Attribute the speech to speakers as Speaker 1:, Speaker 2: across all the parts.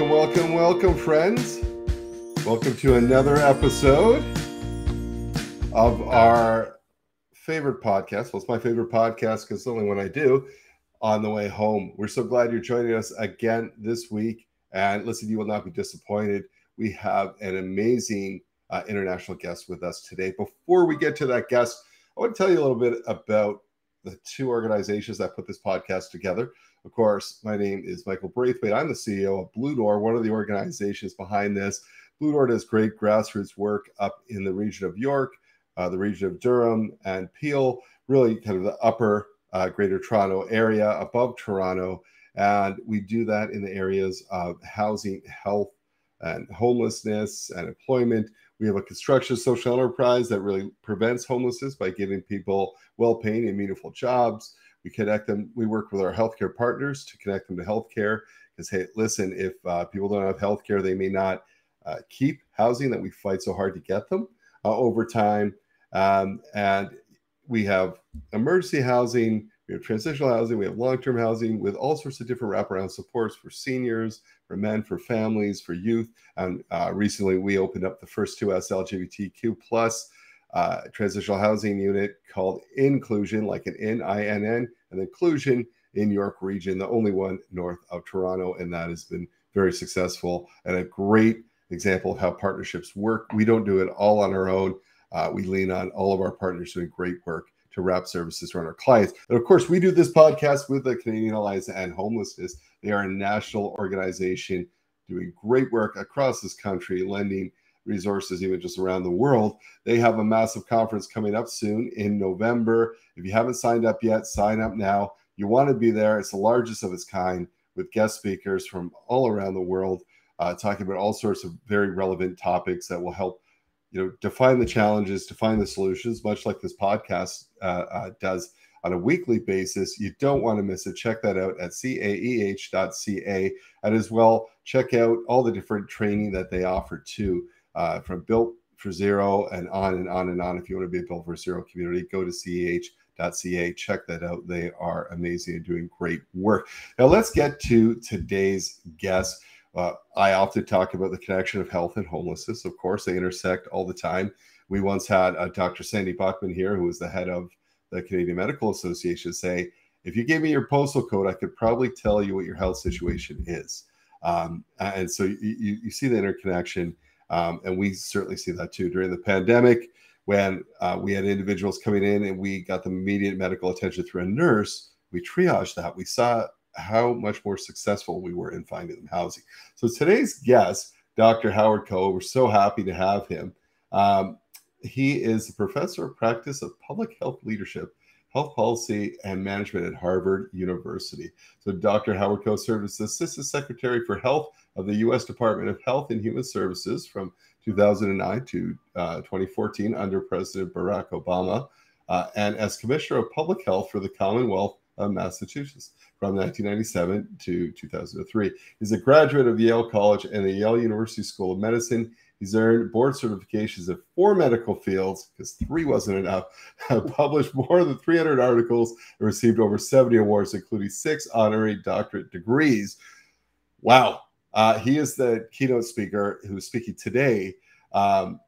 Speaker 1: Welcome, welcome, welcome, friends. Welcome to another episode of our favorite podcast. Well, it's my favorite podcast because it's the only one I do on the way home. We're so glad you're joining us again this week. And listen, you will not be disappointed. We have an amazing uh, international guest with us today. Before we get to that guest, I want to tell you a little bit about the two organizations that put this podcast together. Of course, my name is Michael Braithwaite. I'm the CEO of Blue Door, one of the organizations behind this. Blue Door does great grassroots work up in the region of York, uh, the region of Durham, and Peel, really kind of the upper uh, Greater Toronto area above Toronto. And we do that in the areas of housing, health, and homelessness and employment. We have a construction social enterprise that really prevents homelessness by giving people well paying and meaningful jobs. We connect them. We work with our healthcare partners to connect them to healthcare. Because hey, listen, if uh, people don't have healthcare, they may not uh, keep housing that we fight so hard to get them uh, over time. Um, and we have emergency housing, we have transitional housing, we have long-term housing with all sorts of different wraparound supports for seniors, for men, for families, for youth. And uh, recently, we opened up the first 2S LGBTQ plus uh, transitional housing unit called Inclusion, like an N I N N, and Inclusion in York Region, the only one north of Toronto, and that has been very successful and a great example of how partnerships work. We don't do it all on our own. Uh, we lean on all of our partners doing great work to wrap services around our clients. And of course, we do this podcast with the Canadian Alliance and Homelessness. They are a national organization doing great work across this country, lending resources even just around the world. They have a massive conference coming up soon in November. If you haven't signed up yet, sign up now. You want to be there. It's the largest of its kind with guest speakers from all around the world uh, talking about all sorts of very relevant topics that will help you know define the challenges define the solutions much like this podcast uh, uh, does on a weekly basis you don't want to miss it check that out at caeh.ca and as well check out all the different training that they offer too uh, from built for zero and on and on and on. If you want to be a built for zero community, go to caeh.ca. Check that out. They are amazing and doing great work. Now let's get to today's guest. Uh, I often talk about the connection of health and homelessness. Of course, they intersect all the time. We once had uh, Dr. Sandy Buchman here, who was the head of the Canadian Medical Association, say, if you gave me your postal code, I could probably tell you what your health situation is. Um, and so you, you see the interconnection. Um, and we certainly see that too during the pandemic when uh, we had individuals coming in and we got the immediate medical attention through a nurse. We triaged that. We saw how much more successful we were in finding them housing. So today's guest, Dr. Howard Koh, we're so happy to have him. Um, he is a professor of practice of public health leadership health policy and management at Harvard University. So Dr. Howard Koh served as Assistant Secretary for Health of the U.S. Department of Health and Human Services from 2009 to uh, 2014 under President Barack Obama, uh, and as Commissioner of Public Health for the Commonwealth of Massachusetts from 1997 to 2003. He's a graduate of Yale College and the Yale University School of Medicine. He's earned board certifications in four medical fields because three wasn't enough. published more than 300 articles and received over 70 awards, including six honorary doctorate degrees. Wow. Uh, he is the keynote speaker who's speaking today, um,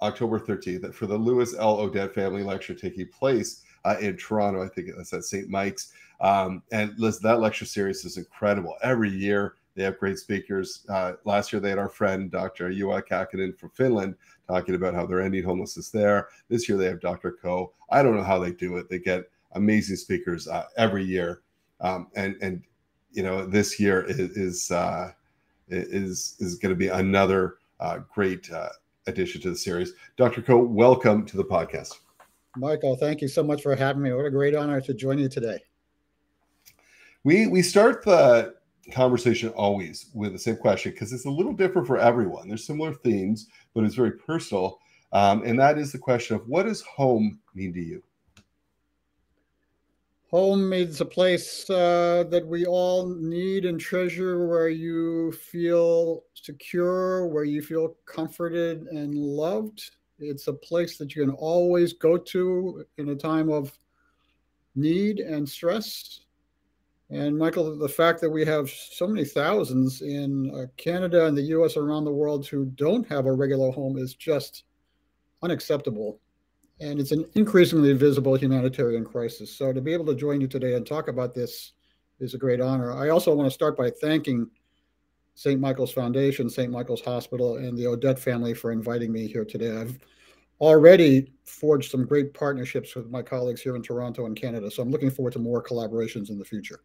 Speaker 1: October 13th, for the Louis L. Odette Family Lecture taking place uh, in Toronto. I think that's at St. Mike's. Um, and that lecture series is incredible. Every year, they have great speakers. Uh, last year, they had our friend Dr. Juha Kaakinen from Finland talking about how they're ending homelessness there. This year, they have Dr. Koh. I don't know how they do it. They get amazing speakers uh, every year, um, and and you know this year is is uh, is, is going to be another uh, great uh, addition to the series. Dr. Koh, welcome to the podcast.
Speaker 2: Michael, thank you so much for having me. What a great honor to join you today.
Speaker 1: We we start the conversation always with the same question because it's a little different for everyone. There's similar themes, but it's very personal. Um, and that is the question of what does home mean to you?
Speaker 2: Home means a place uh, that we all need and treasure where you feel secure, where you feel comforted and loved. It's a place that you can always go to in a time of need and stress And Michael, the fact that we have so many thousands in uh, Canada and the US around the world who don't have a regular home is just unacceptable. And it's an increasingly visible humanitarian crisis. So to be able to join you today and talk about this is a great honor. I also want to start by thanking St. Michael's Foundation, St. Michael's Hospital, and the Odette family for inviting me here today. I've already forged some great partnerships with my colleagues here in Toronto and Canada. So I'm looking forward to more collaborations in the future.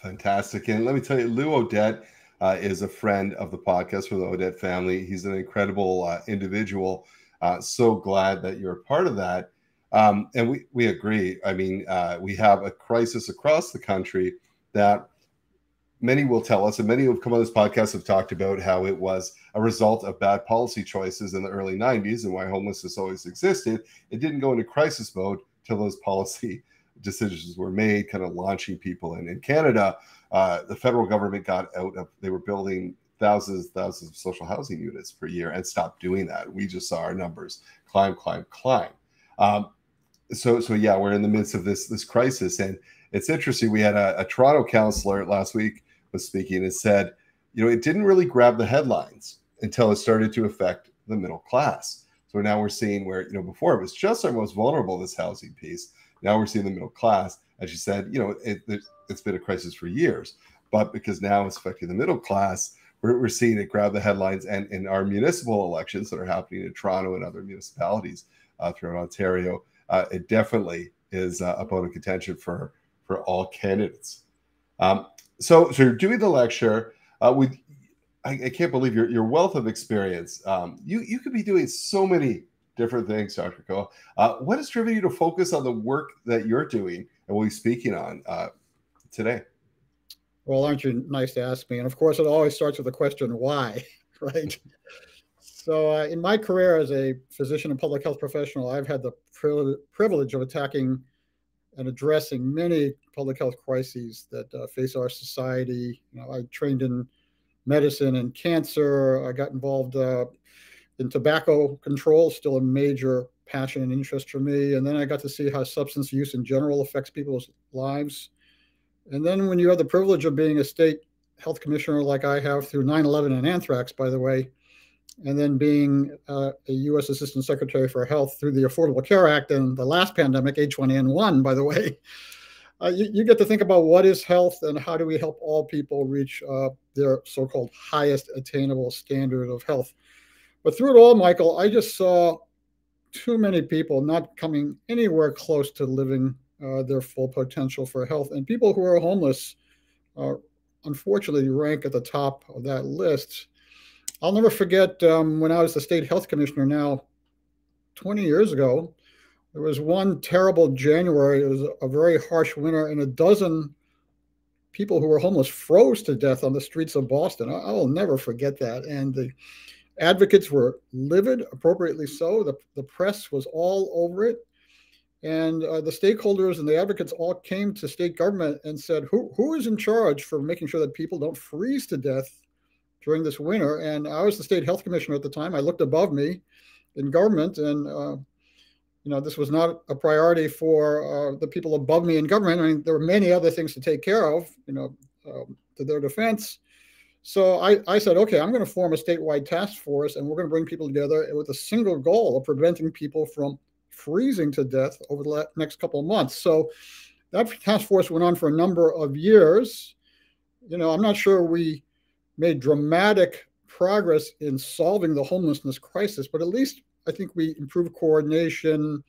Speaker 1: Fantastic. And let me tell you, Lou Odette uh, is a friend of the podcast for the Odette family. He's an incredible uh, individual. Uh, so glad that you're a part of that. Um, and we, we agree. I mean, uh, we have a crisis across the country that many will tell us, and many who have come on this podcast have talked about how it was a result of bad policy choices in the early 90s and why homelessness always existed. It didn't go into crisis mode till those policy decisions were made, kind of launching people in. In Canada, uh, the federal government got out of, they were building thousands, thousands of social housing units per year and stop doing that. We just saw our numbers climb, climb, climb. Um, so, so yeah, we're in the midst of this this crisis, and it's interesting. We had a, a Toronto councillor last week was speaking and said, you know, it didn't really grab the headlines until it started to affect the middle class. So now we're seeing where, you know, before it was just our most vulnerable, this housing piece. Now we're seeing the middle class. As you said, you know, it, it's been a crisis for years, but because now it's affecting the middle class, we're, we're seeing it grab the headlines. And in our municipal elections that are happening in Toronto and other municipalities uh, throughout Ontario, uh, it definitely is uh, a bone of contention for for all candidates. Um, so so you're doing the lecture uh, with I, I, can't believe your your wealth of experience. Um, you you could be doing so many different things, Dr. Koh. Uh, what has driven you to focus on the work that you're doing and we'll be speaking on uh, today?
Speaker 2: Well, aren't you nice to ask me? And of course, it always starts with the question, why, right? So, uh, in my career as a physician and public health professional, I've had the privilege of attacking and addressing many public health crises that uh, face our society. You know, I trained in medicine and cancer. I got involved uh, in tobacco control, still a major passion and interest for me. And then I got to see how substance use in general affects people's lives. And then when you have the privilege of being a state health commissioner like I have through 9 11 and anthrax, by the way, and then being uh, a U.S. Assistant Secretary for Health through the Affordable Care Act and the last pandemic, H1N1, by the way, uh, you, you, get to think about what is health and how do we help all people reach uh, their so-called highest attainable standard of health. But through it all, Michael, I just saw too many people not coming anywhere close to living uh, their full potential for health, and people who are homeless, uh, unfortunately, rank at the top of that list I'll never forget um, when I was the state health commissioner now 20 years ago. There was one terrible January. It was a very harsh winter, and a dozen people who were homeless froze to death on the streets of Boston. I, I will never forget that. And the advocates were livid, appropriately so. The, the press was all over it. And uh, the stakeholders and the advocates all came to state government and said, who, who is in charge for making sure that people don't freeze to death during this winter. And I was the state health commissioner at the time. I looked above me in government, and uh, you know this was not a priority for uh, the people above me in government. I mean, there were many other things to take care of, you know, um, to their defense. So I, I said, okay, I'm going to form a statewide task force, and we're going to bring people together with a single goal of preventing people from freezing to death over the next couple of months. So that task force went on for a number of years. You know, I'm not sure we made dramatic progress in solving the homelessness crisis, but at least I think we improved coordination,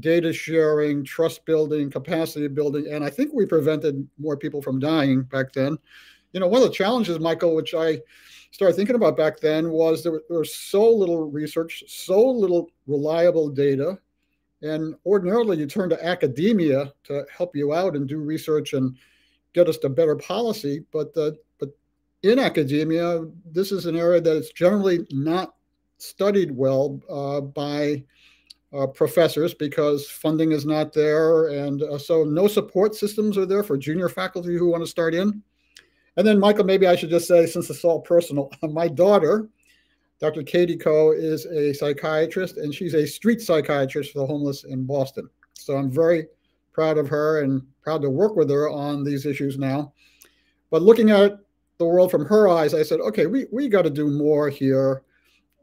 Speaker 2: data sharing, trust building, capacity building, and I think we prevented more people from dying back then. You know, one of the challenges, Michael, which I started thinking about back then was there, there was so little research, so little reliable data. And ordinarily, you turn to academia to help you out and do research and get us to better policy. But the in academia, this is an area that is generally not studied well uh, by uh, professors because funding is not there. And uh, so no support systems are there for junior faculty who want to start in. And then, Michael, maybe I should just say, since it's all personal, my daughter, Dr. Katie Koh, is a psychiatrist and she's a street psychiatrist for the homeless in Boston. So I'm very proud of her and proud to work with her on these issues now. But looking at the world from her eyes, I said, okay, we, we got to do more here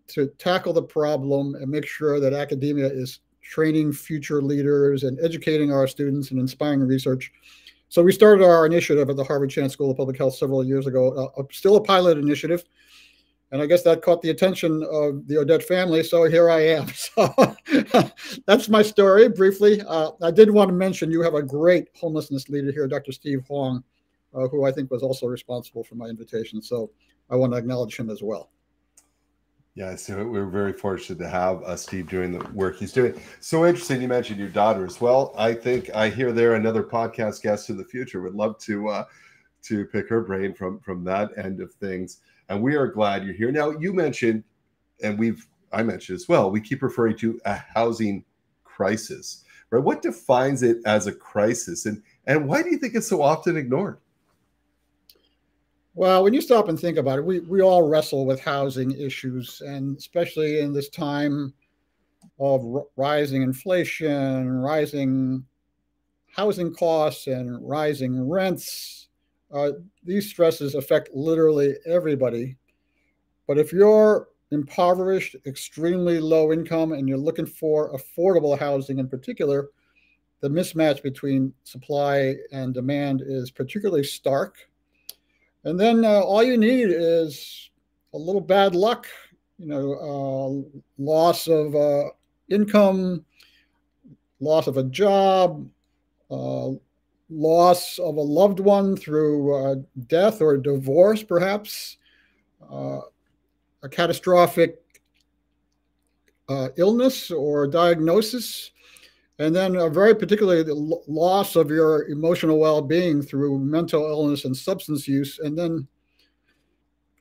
Speaker 2: to tackle the problem and make sure that academia is training future leaders and educating our students and inspiring research. So we started our initiative at the Harvard Chan School of Public Health several years ago, uh, still a pilot initiative. And I guess that caught the attention of the Odette family. So here I am. So that's my story briefly. Uh, I did want to mention you have a great homelessness leader here, Dr. Steve Hwang, uh, who I think was also responsible for my invitation. So I want to acknowledge him as well.
Speaker 1: Yeah, so we're very fortunate to have uh, Steve doing the work he's doing. So interesting. You mentioned your daughter as well. I think I hear there another podcast guest in the future. Would love to uh, to pick her brain from from that end of things. And we are glad you're here. Now you mentioned, and we've I mentioned as well. We keep referring to a housing crisis, right? What defines it as a crisis, and and why do you think it's so often ignored?
Speaker 2: Well, when you stop and think about it, we, we all wrestle with housing issues, and especially in this time of rising inflation, rising housing costs, and rising rents. Uh, these stresses affect literally everybody. But if you're impoverished, extremely low income, and you're looking for affordable housing in particular, the mismatch between supply and demand is particularly stark and then uh, all you need is a little bad luck, you know, uh, loss of uh, income, loss of a job, uh, loss of a loved one through uh, death or divorce, perhaps, uh, a catastrophic illness or diagnosis and then a very particularly the loss of your emotional well-being through mental illness and substance use and then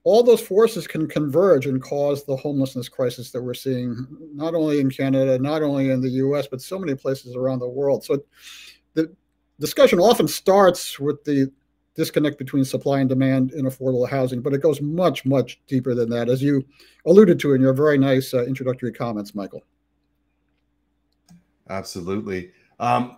Speaker 2: all those forces can converge and cause the homelessness crisis that we're seeing not only in canada not only in the us but so many places around the world. So the discussion often starts with the disconnect between supply and demand in affordable housing but it goes much much deeper than that as you alluded to in your very nice uh, introductory comments michael
Speaker 1: Absolutely. Um,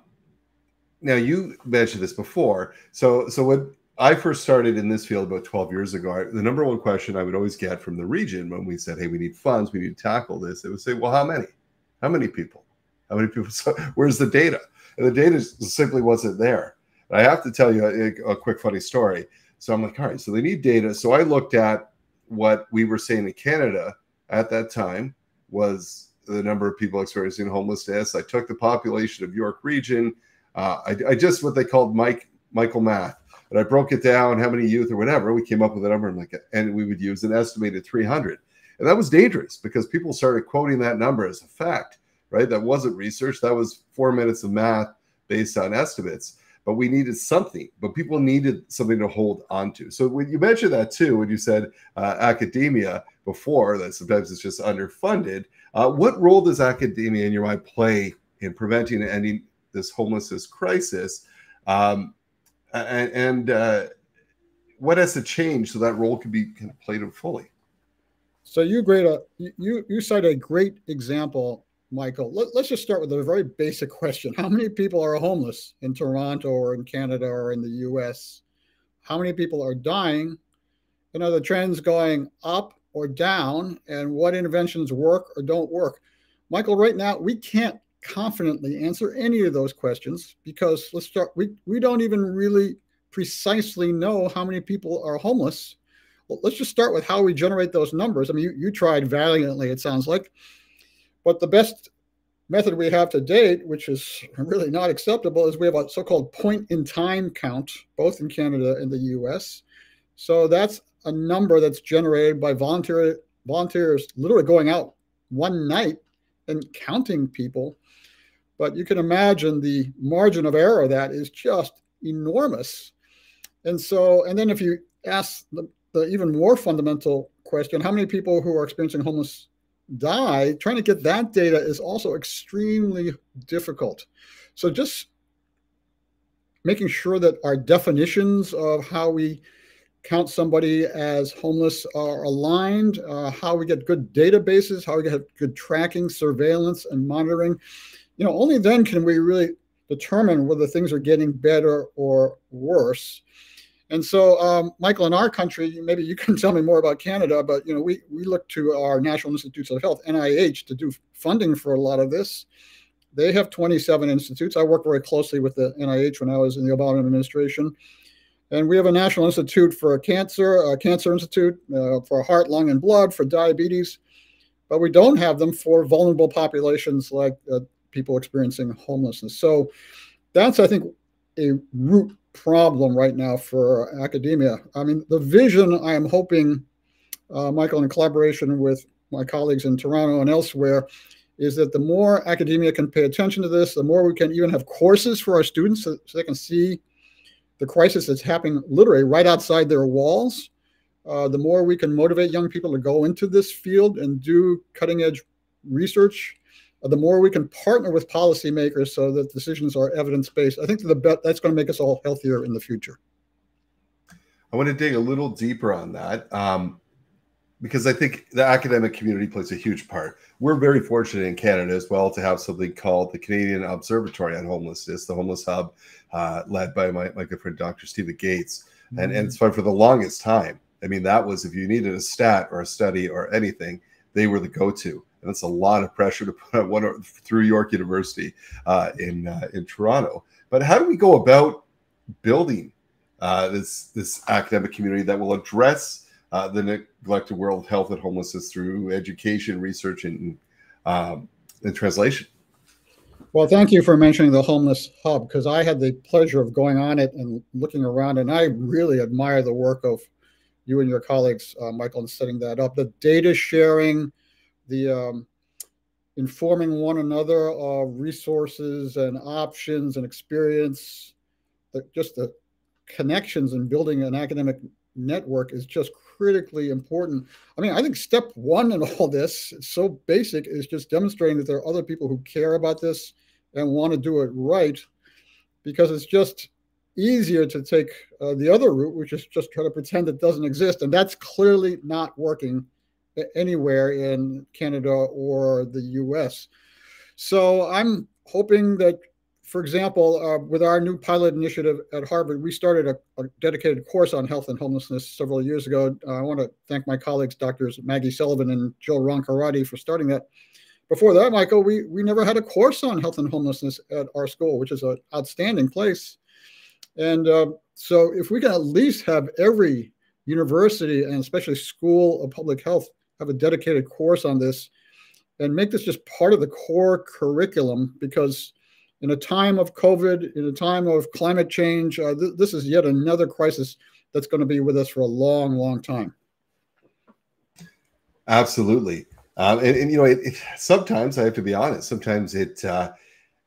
Speaker 1: now you mentioned this before. So, so when I first started in this field about 12 years ago, I, the number one question I would always get from the region when we said, "Hey, we need funds, we need to tackle this," they would say, "Well, how many? How many people? How many people? So, where's the data?" And the data simply wasn't there. And I have to tell you a, a quick funny story. So I'm like, all right, so they need data. So I looked at what we were saying in Canada at that time was the number of people experiencing homelessness. I took the population of York Region. Uh, I, I, just what they called Mike Michael Math, and I broke it down how many youth or whatever. We came up with a number, and like, and we would use an estimated 300, and that was dangerous because people started quoting that number as a fact. Right, that wasn't research. That was four minutes of math based on estimates. But we needed something. But people needed something to hold on to. So when you mentioned that too, when you said uh, academia before, that sometimes it's just underfunded uh, what role does academia, in your mind, play in preventing and ending this homelessness crisis? Um, and, and uh, what has to change so that role can be played fully?
Speaker 2: So you great you you cite a great example, Michael. Let, us just start with a very basic question: How many people are homeless in Toronto or in Canada or in the U.S.? How many people are dying? And are the trends going up or down and what interventions work or don't work. Michael, right now, we can't confidently answer any of those questions because let's start, we, we don't even really precisely know how many people are homeless. Well, let's just start with how we generate those numbers. I mean, you, you tried valiantly, it sounds like, but the best method we have to date, which is really not acceptable, is we have a so called point in time count, both in Canada and the US. So that's a number that's generated by volunteer volunteers literally going out one night and counting people. But you can imagine the margin of error that is just enormous. And so, and then if you ask the, the even more fundamental question, how many people who are experiencing homeless die, trying to get that data is also extremely difficult. So just making sure that our definitions of how we count somebody as homeless are aligned, uh, how we get good databases, how we get good tracking, surveillance, and monitoring. You know, only then can we really determine whether things are getting better or worse. And so, um, Michael, in our country, maybe you can tell me more about Canada, but you know, we we look to our National Institutes of Health (NIH) to do funding for a lot of this. They have 27 institutes. I worked very closely with the NIH when I was in the Obama administration, and we have a National Institute for Cancer, a Cancer Institute uh, for heart, lung, and blood, for diabetes, but we don't have them for vulnerable populations like uh, people experiencing homelessness. So that's, I think, a root problem right now for academia. I mean, the vision I am hoping, uh, Michael, in collaboration with my colleagues in Toronto and elsewhere, is that the more academia can pay attention to this, the more we can even have courses for our students so, so they can see the crisis that's happening literally right outside their walls. Uh, the more we can motivate young people to go into this field and do cutting edge research the more we can partner with policymakers so that decisions are evidence based. I think the that's going to make us all healthier in the future.
Speaker 1: I want to dig a little deeper on that um, because I think the academic community plays a huge part. We're very fortunate in Canada as well to have something called the Canadian Observatory on Homelessness, the Homeless Hub, uh, led by my, my good friend Dr. Stephen Gaetz. Mm-hmm. And, and it's fun for the longest time. I mean, that was if you needed a stat or a study or anything, they were the go to and that's a lot of pressure to put one through York University uh, in uh, in Toronto. But how do we go about building uh, this this academic community that will address uh, the neglected world health and homelessness through education, research, and um, and translation?
Speaker 2: Well, thank you for mentioning the homeless hub because I had the pleasure of going on it and looking around, and I really admire the work of you and your colleagues, uh, Michael, in setting that up. The data sharing, the um, informing one another of resources and options and experience, just the connections and building an academic network is just critically important. I mean, I think step one in all this, it's so basic, is just demonstrating that there are other people who care about this and want to do it right, because it's just easier to take uh, the other route, which is just try to pretend it doesn't exist, and that's clearly not working anywhere in Canada or the US. So I'm hoping that, for example, uh, with our new pilot initiative at Harvard, we started a, a, dedicated course on health and homelessness several years ago. Uh, I want to thank my colleagues, Doctors Maggie Sullivan and Jill Roncarati, for starting that. Before that, Michael, we, we never had a course on health and homelessness at our school, which is an outstanding place. And uh, so if we can at least have every university and especially school of public health have a dedicated course on this and make this just part of the core curriculum because in a time of COVID, in a time of climate change, uh, th- this is yet another crisis that's going to be with us for a long, long time.
Speaker 1: Absolutely. Um, and, and, you know, it, it, sometimes I have to be honest, sometimes it, uh,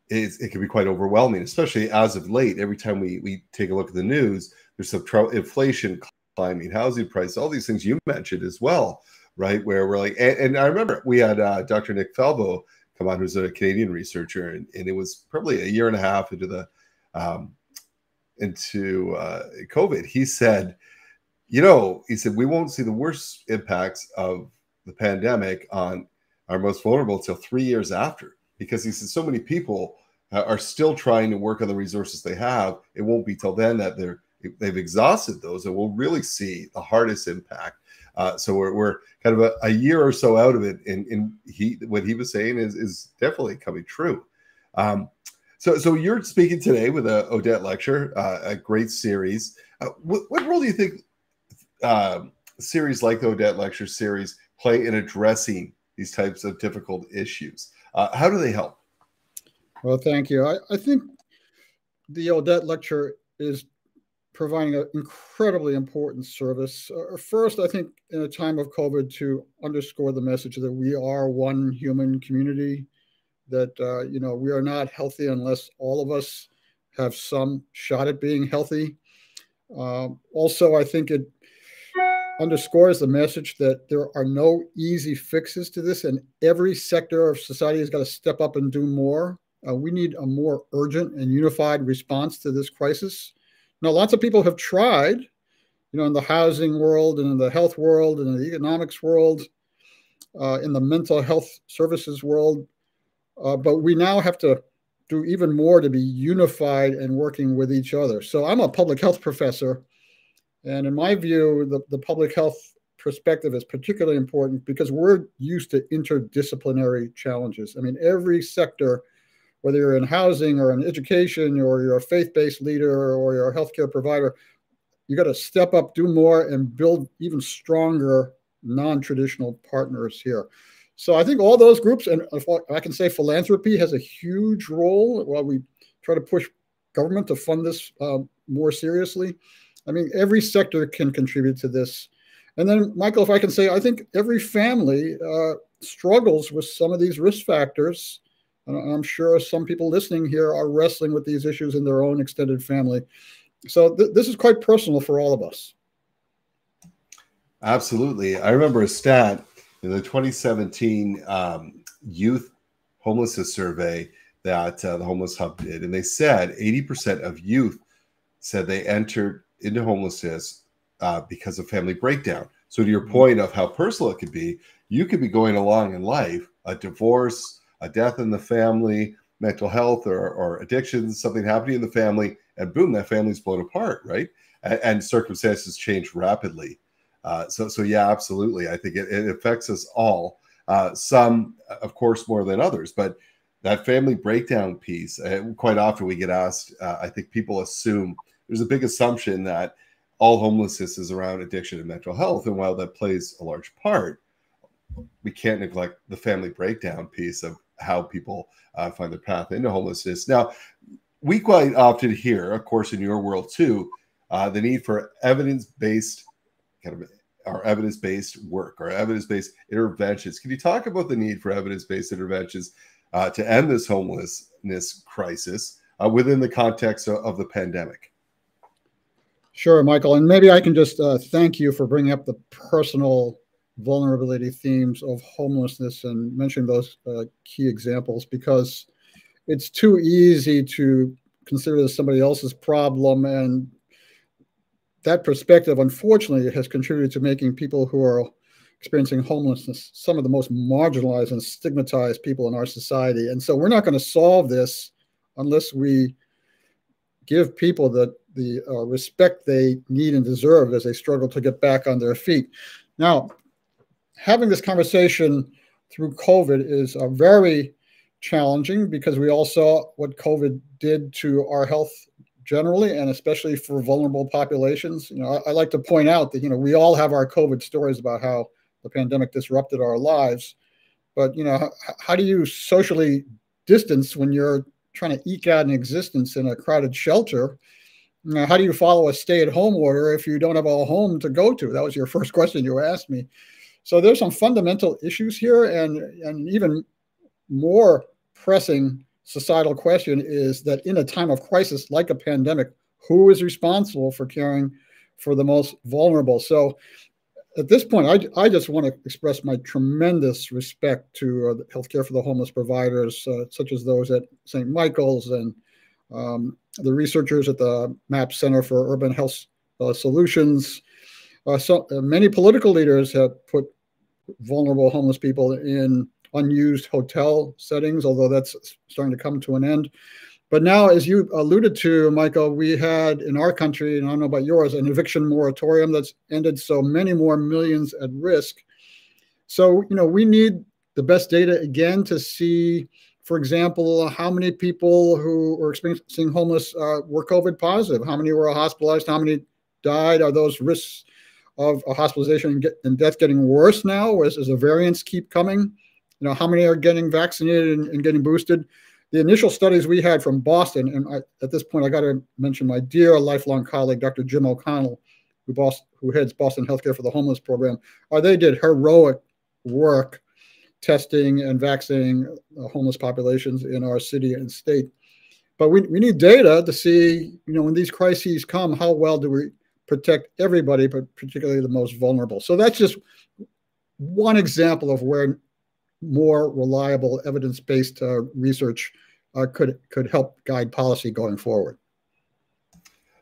Speaker 1: it, it can be quite overwhelming, especially as of late. Every time we, we take a look at the news, there's some inflation, climbing housing prices, all these things you mentioned as well right? Where we're like, and, and I remember we had uh, Dr. Nick Falvo come on, who's a Canadian researcher, and, and, it was probably a year and a half into the um, into uh, COVID. He said, you know, he said we won't see the worst impacts of the pandemic on our most vulnerable until three years after, because he said so many people are still trying to work on the resources they have. It won't be till then that they're they've exhausted those, and we'll really see the hardest impact uh, so we're, we're kind of a, a, year or so out of it, and, and he what he was saying is is definitely coming true. Um, so so you're speaking today with a Odette lecture, uh, a great series. Uh, what, what, role do you think um, series like the Odette lecture series play in addressing these types of difficult issues? Uh, how do they help?
Speaker 2: Well, thank you. I, I think the Odette lecture is providing an incredibly important service. Uh, first, I think in a time of COVID, to underscore the message that we are one human community, that uh, you know we are not healthy unless all of us have some shot at being healthy. Uh, also, I think it underscores the message that there are no easy fixes to this, and every sector of society has got to step up and do more. Uh, we need a more urgent and unified response to this crisis. Now, lots of people have tried, you know, in the housing world and in the health world and in the economics world, uh, in the mental health services world, uh, but we now have to do even more to be unified and working with each other. So I'm a public health professor, and in my view, the, the public health perspective is particularly important because we're used to interdisciplinary challenges. I mean, every sector, whether you're in housing or in education or you're a faith-based leader or you're a healthcare provider, you got to step up, do more, and build even stronger non-traditional partners here. So I think all those groups, and I can say philanthropy has a huge role while we try to push government to fund this uh, more seriously. I mean, every sector can contribute to this. And then, Michael, if I can say, I think every family uh, struggles with some of these risk factors. And I'm sure some people listening here are wrestling with these issues in their own extended family. So th this is quite personal for all of us.
Speaker 1: Absolutely. I remember a stat in the 2017 um, youth homelessness survey that uh, the Homeless Hub did, and they said 80% of youth said they entered into homelessness uh, because of family breakdown. So, to your mm-hmm. point of how personal it could be, you could be going along in life, a divorce, a death in the family, mental health or, or addictions, something happening in the family, and boom, that family's blown apart, right? And, and circumstances change rapidly. Uh, so, so yeah, absolutely. I think it, it affects us all. Uh, some, of course, more than others, but that family breakdown piece. Uh, quite often, we get asked. Uh, I think people assume there's a big assumption that all homelessness is around addiction and mental health, and while that plays a large part, we can't neglect the family breakdown piece of how people uh, find their path into homelessness. Now, we quite often hear, of course, in your world too, uh, the need for evidence-based kind of our evidence-based work, our evidence-based interventions. Can you talk about the need for evidence-based interventions uh, to end this homelessness crisis uh, within the context of, of, the pandemic?
Speaker 2: Sure, Michael, and maybe I can just uh, thank you for bringing up the personal vulnerability themes of homelessness and mentioning those uh, key examples because it's too easy to consider this somebody else's problem and that perspective, unfortunately, has contributed to making people who are experiencing homelessness some of the most marginalized and stigmatized people in our society. And so we're not going to solve this unless we give people the, the uh, respect they need and deserve as they struggle to get back on their feet. Now, having this conversation through COVID is uh, very challenging because we all saw what COVID did to our health generally and especially for vulnerable populations. You know, I, I, like to point out that, you know, we all have our COVID stories about how the pandemic disrupted our lives. But, you know, how, how do you socially distance when you're trying to eke out an existence in a crowded shelter? Know, how do you follow a stay at home order if you don't have a home to go to? That was your first question you asked me. So there's some fundamental issues here and, and even more pressing societal question is that in a time of crisis like a pandemic, who is responsible for caring for the most vulnerable? So at this point, I, I just want to express my tremendous respect to uh, the healthcare for the homeless providers, uh, such as those at St. Michael's and um, the researchers at the MAP Center for Urban Health uh, Solutions. Uh, so uh, many political leaders have put vulnerable homeless people in unused hotel settings, although that's starting to come to an end. But now, as you alluded to, Michael, we had in our country, and I don't know about yours, an eviction moratorium that's ended so many more millions at risk. So, you know, we need the best data again to see, for example, how many people who were experiencing homeless uh, were COVID positive, how many were hospitalized, how many died, are those risks of hospitalization and, get, and death getting worse now as, as the variants keep coming? you know, how many are getting vaccinated and, and getting boosted? The initial studies we had from Boston, and I, at this point, I got to mention my dear lifelong colleague, Dr. Jim O'Connell, who, boss, who heads Boston Healthcare for the Homeless program. Uh, they did heroic work testing and vaccinating uh, homeless populations in our city and state. But we, we need data to see, you know, when these crises come, how well do we protect everybody, but particularly the most vulnerable. So that's just one example of where more reliable evidence-based uh, research uh, could could help guide policy going forward.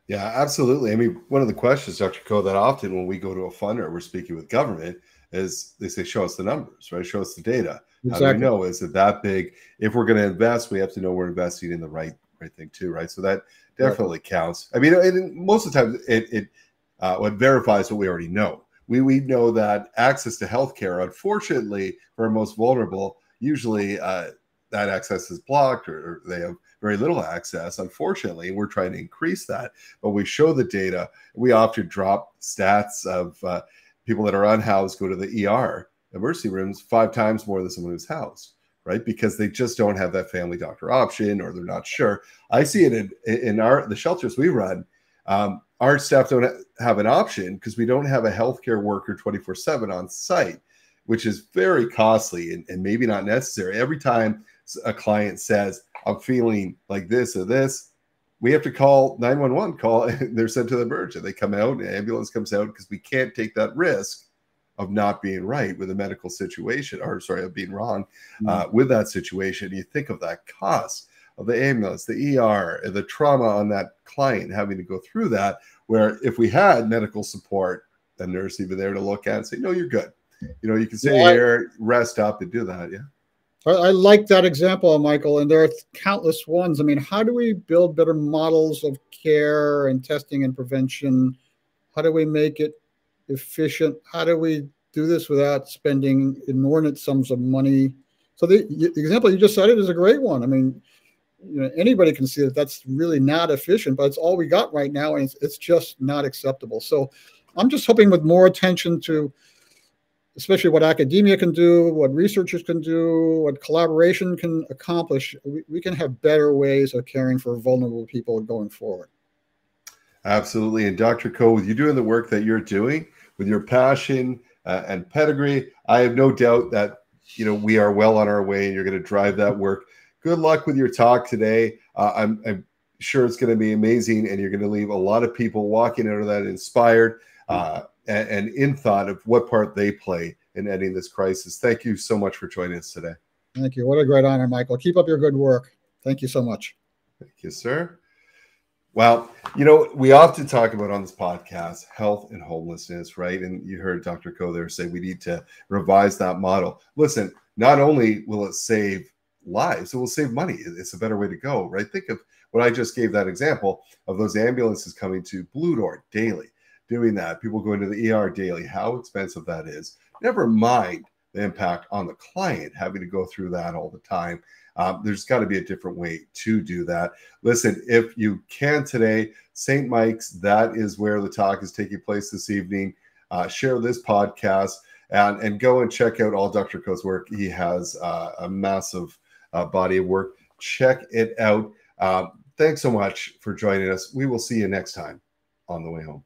Speaker 1: Yeah, absolutely. I mean, one of the questions, Dr. Koh, that often when we go to a funder, we're speaking with government, is they say, show us the numbers, right? Show us the data. Exactly. How do we know is it that big? If we're going to invest, we have to know we're investing in the right right thing too, right? So that definitely right. counts. I mean, most of the time, it it uh, verifies what we already know. We we know that access to healthcare, unfortunately, for our most vulnerable, usually uh, that access is blocked or, or they have very little access. Unfortunately, we're trying to increase that, but we show the data. We often drop stats of uh, people that are unhoused go to the ER emergency rooms five times more than someone who's housed, right? Because they just don't have that family doctor option or they're not sure. I see it in, in our the shelters we run. Um, our staff don't have an option because we don't have a healthcare worker 24 7 on site, which is very costly and, and maybe not necessary. Every time a client says, I'm feeling like this or this, we have to call 911 call they're sent to the emergency they come out ambulance comes out because we can't take that risk of not being right with a medical situation or sorry of being wrong mm-hmm. uh, with that situation you think of that cost of the ambulance the er the trauma on that client having to go through that where if we had medical support a nurse even there to look at and say no you're good you know you can sit yeah, here rest up and do that yeah
Speaker 2: I, like that example, Michael, and there are countless ones. I mean, how do we build better models of care and testing and prevention? How do we make it efficient? How do we do this without spending inordinate sums of money? So the, the example you just cited is a great one. I mean, you know, anybody can see that that's really not efficient, but it's all we got right now, and it's, it's just not acceptable. So I'm just hoping with more attention to especially what academia can do, what researchers can do, what collaboration can accomplish, we, we can have better ways of caring for vulnerable people going forward.
Speaker 1: Absolutely. And Dr. Koh, with you doing the work that you're doing, with your passion uh, and pedigree, I have no doubt that you know we are well on our way, and you're going to drive that work. Good luck with your talk today. Uh, I'm, I'm, sure it's going to be amazing, and you're going to leave a lot of people walking out of that inspired. Uh, and, and in thought of what part they play in ending this crisis. Thank you so much for joining us today.
Speaker 2: Thank you. What a great honor, Michael. Keep up your good work. Thank you so much.
Speaker 1: Thank you, sir. Well, you know, we often talk about on this podcast health and homelessness, right? And you heard Dr. Koh there say we need to revise that model. Listen, not only will it save lives, it will save money. It's a better way to go, right? Think of what I just gave that example of those ambulances coming to Blue Door daily doing that, people going to the ER daily, how expensive that is. Never mind the impact on the client having to go through that all the time. Um, there's got to be a different way to do that. Listen, if you can today, St. Mike's, that is where the talk is taking place this evening. Uh, share this podcast and, and go and check out all Dr. Koh's work. He has uh, a massive uh, body of work. Check it out. Uh, thanks so much for joining us. We will see you next time on the way home.